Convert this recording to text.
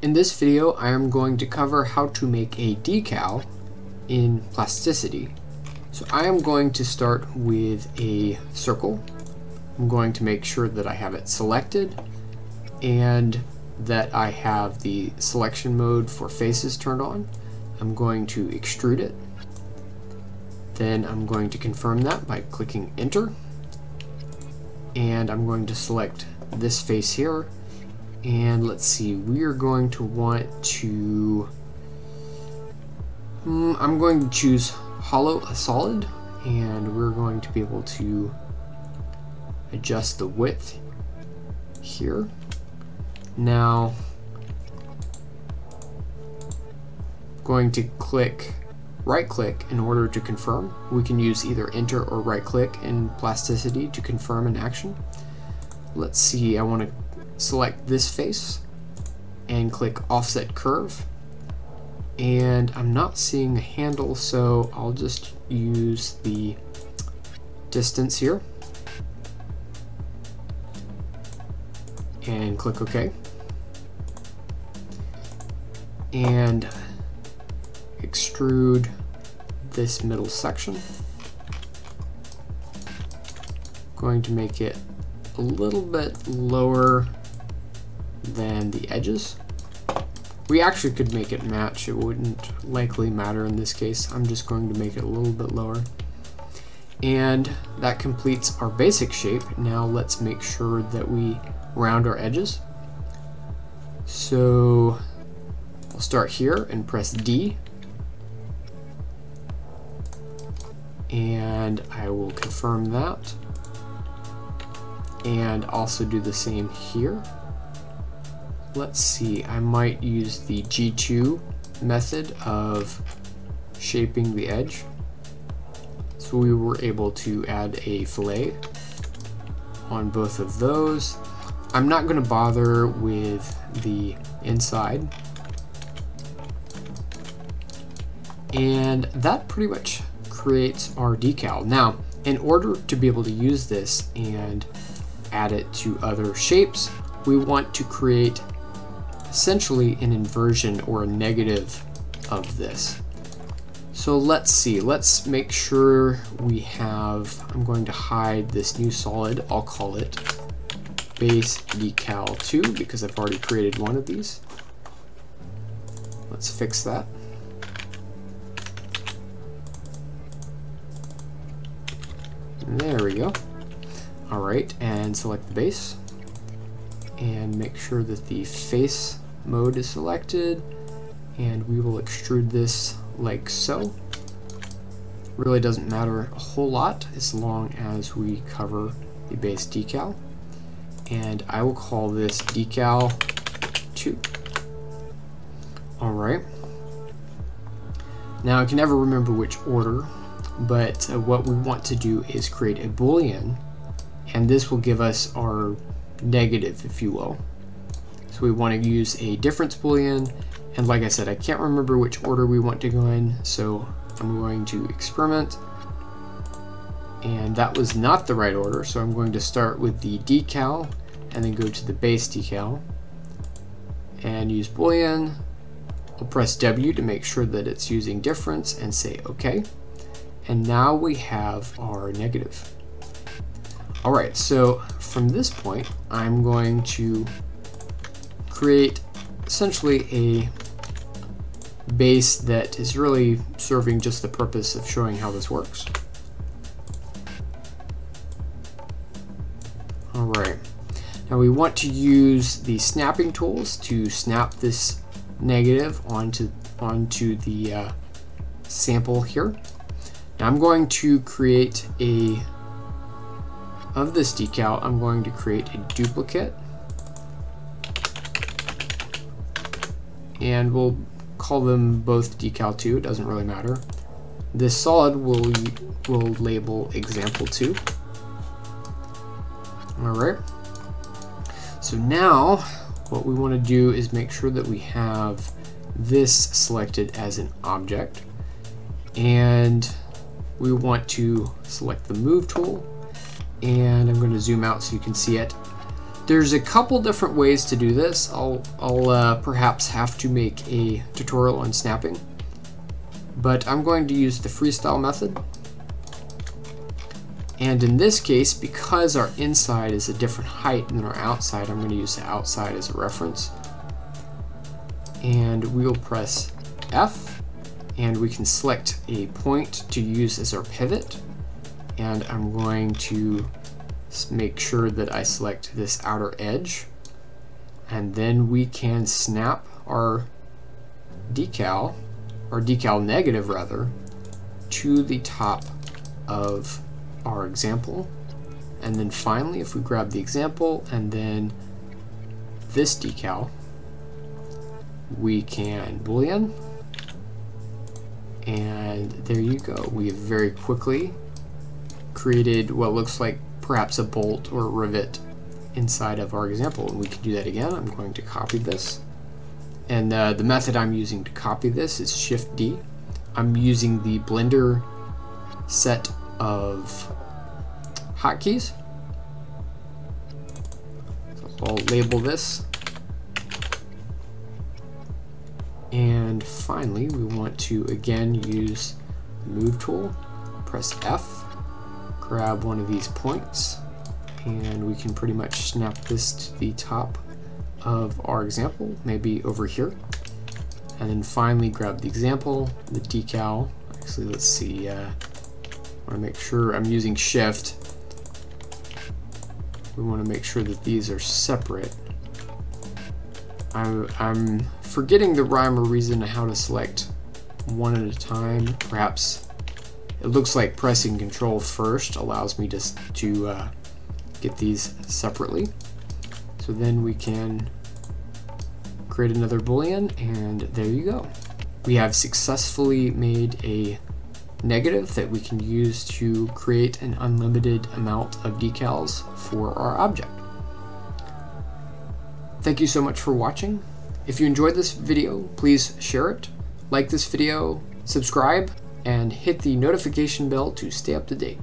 In this video, I am going to cover how to make a decal in plasticity. So I am going to start with a circle. I'm going to make sure that I have it selected and that I have the selection mode for faces turned on. I'm going to extrude it. Then I'm going to confirm that by clicking enter. And I'm going to select this face here and let's see we are going to want to mm, I'm going to choose hollow a solid and we're going to be able to adjust the width here. Now going to click right click in order to confirm. We can use either enter or right click in plasticity to confirm an action. Let's see I want to select this face and click offset curve. And I'm not seeing a handle so I'll just use the distance here and click OK. And extrude this middle section. Going to make it a little bit lower than the edges. We actually could make it match, it wouldn't likely matter in this case. I'm just going to make it a little bit lower. And that completes our basic shape. Now let's make sure that we round our edges. So I'll start here and press D. And I will confirm that. And also do the same here let's see, I might use the G2 method of shaping the edge. So we were able to add a fillet on both of those. I'm not going to bother with the inside. And that pretty much creates our decal. Now, in order to be able to use this and add it to other shapes, we want to create essentially an inversion or a negative of this. So let's see, let's make sure we have, I'm going to hide this new solid, I'll call it base decal 2 because I've already created one of these. Let's fix that. There we go. Alright, and select the base and make sure that the face mode is selected and we will extrude this like so. Really doesn't matter a whole lot as long as we cover the base decal. And I will call this decal 2. Alright. Now I can never remember which order, but uh, what we want to do is create a boolean and this will give us our negative, if you will. So we want to use a difference boolean, and like I said, I can't remember which order we want to go in, so I'm going to experiment. And that was not the right order, so I'm going to start with the decal, and then go to the base decal, and use boolean. I'll press W to make sure that it's using difference, and say OK. And now we have our negative. Alright, so from this point, I'm going to create essentially a base that is really serving just the purpose of showing how this works. Alright, now we want to use the snapping tools to snap this negative onto, onto the uh, sample here. Now I'm going to create a of this decal, I'm going to create a duplicate. And we'll call them both decal 2, it doesn't really matter. This solid will will label example 2. Alright. So now what we want to do is make sure that we have this selected as an object and we want to select the move tool and I'm going to zoom out so you can see it. There's a couple different ways to do this. I'll, I'll uh, perhaps have to make a tutorial on snapping. But I'm going to use the freestyle method. And in this case, because our inside is a different height than our outside, I'm going to use the outside as a reference. And we'll press F, and we can select a point to use as our pivot. And I'm going to make sure that I select this outer edge. And then we can snap our decal, or decal negative rather, to the top of our example. And then finally, if we grab the example and then this decal, we can boolean. And there you go. We have very quickly created what looks like perhaps a bolt or a rivet inside of our example. And we can do that again. I'm going to copy this. And uh, the method I'm using to copy this is Shift D. I'm using the Blender set of hotkeys. So I'll label this. And finally, we want to again use the move tool, press F, grab one of these points, and we can pretty much snap this to the top of our example, maybe over here. And then finally grab the example, the decal. Actually, let's see, uh, I want to make sure I'm using shift. We want to make sure that these are separate. I'm, I'm forgetting the rhyme or reason how to select one at a time. Perhaps it looks like pressing control first allows me to, to uh, get these separately. So then we can create another boolean and there you go. We have successfully made a negative that we can use to create an unlimited amount of decals for our object. Thank you so much for watching. If you enjoyed this video, please share it, like this video, subscribe, and hit the notification bell to stay up to date.